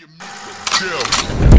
your music. yeah.